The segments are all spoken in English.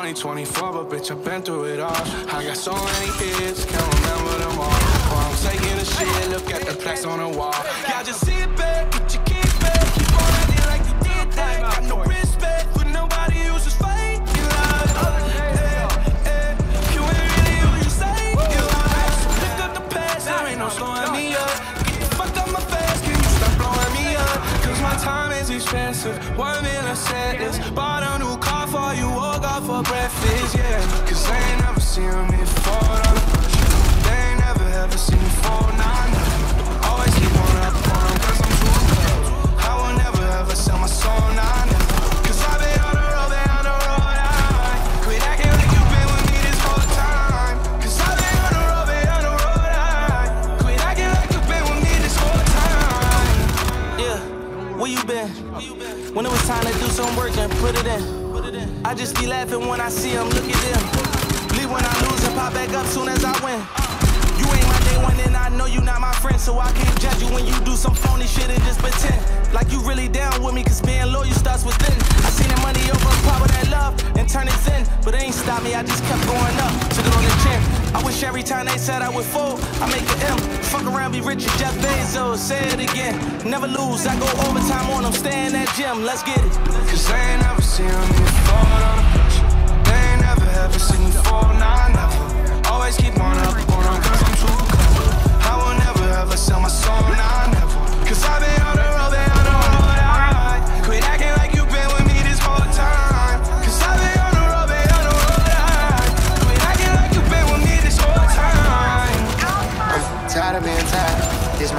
24, but bitch, I've been through it all. I got so many hits, can't remember them all. While I'm taking a shit, look at the plaques on the wall. Y'all just sit back, get your kids back. Keep on acting like you did that. Is expensive. One million sentence. Bought a new car for you, woke up for breakfast, yeah. Cause they ain't never seen me fall. They ain't never ever seen me fall, nah, nah. Where you been? When it was time to do some work and put it in. I just be laughing when I see them, look at them. Leave when I lose and pop back up soon as I win. You ain't my day one and I know you not my friend, so I can't judge you when you do some phony shit and just pretend. Like you really down with me, cause being loyal starts within. I seen that money over power that love and turn it in, but it ain't stop me, I just kept going up, Wish every time they said I would fall, I make an M. Fuck around, be rich as Jeff Bezos, say it again. Never lose, I go overtime on them, stay in that gym, let's get it. Cause they ain't never seen me fall on the push. They ain't never ever seen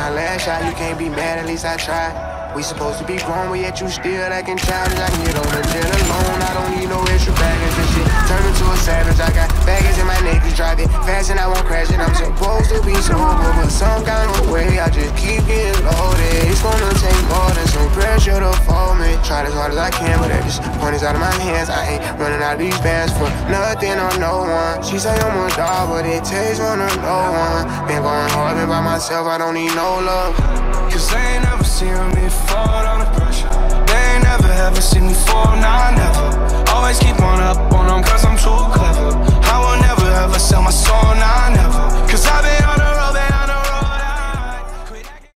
my last shot, you can't be mad, at least I tried. We supposed to be grown, but yet you still acting childish. I can get on the jet alone. I don't need no extra baggage and shit. Turn into a savage. I got baggage in my neck, drive it fast and I won't crash it. I'm supposed to be sober, but some kind of way I just keep getting loaded. It's gonna take more than some pressure to fold me. Try as hard as I can, but at this point it's out of my hands. I ain't running out of these bands for nothing or no one. She say I'm a dog, but it takes one or no one. By myself. I don't need no love. Cause they ain't never seen me fall under pressure.